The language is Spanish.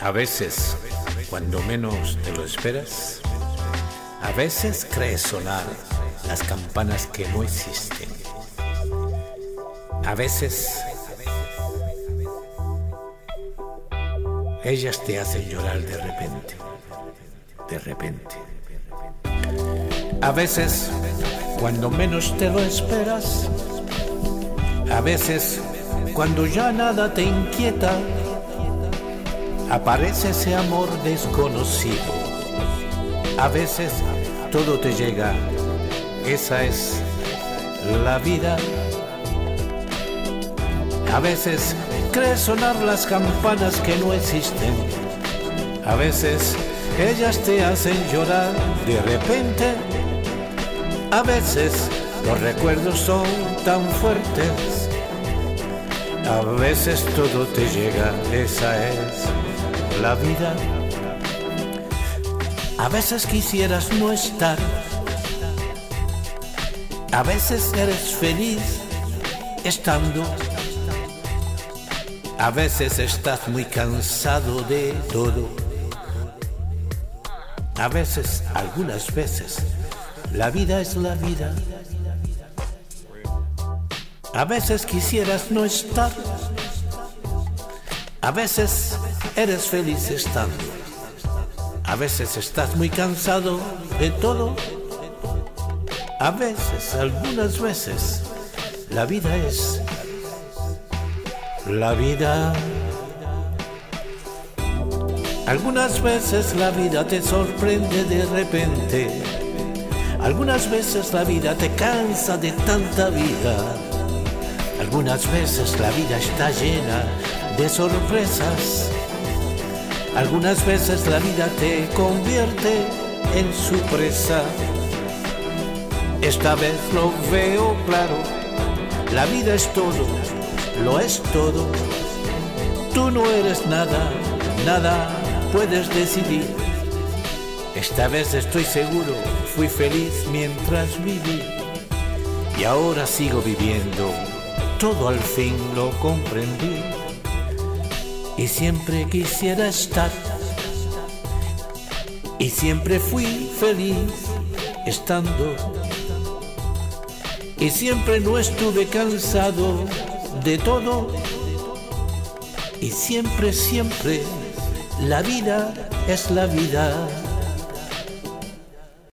A veces, cuando menos te lo esperas, a veces crees sonar las campanas que no existen. A veces ellas te hacen llorar de repente, de repente. A veces, cuando menos te lo esperas, a veces, cuando ya nada te inquieta, aparece ese amor desconocido. A veces todo te llega, esa es la vida. A veces crees sonar las campanas que no existen. A veces ellas te hacen llorar de repente. A veces los recuerdos son tan fuertes. A veces todo te llega, esa es la vida. A veces quisieras no estar. A veces eres feliz estando. A veces estás muy cansado de todo. A veces, algunas veces, la vida es la vida. A veces quisieras no estar. A veces eres feliz estando. A veces estás muy cansado de todo. A veces, algunas veces, la vida es la vida. Algunas veces la vida te sorprende de repente. Algunas veces la vida te cansa de tanta vida. Algunas veces la vida está llena de sorpresas. Algunas veces la vida te convierte en su presa. Esta vez lo veo claro. La vida es todo, lo es todo. Tú no eres nada, nada puedes decidir. Esta vez estoy seguro, fui feliz mientras viví. Y ahora sigo viviendo, todo al fin lo comprendí. Y siempre quisiera estar. Y siempre fui feliz estando. Y siempre no estuve cansado de todo. Y siempre, siempre la vida es la vida.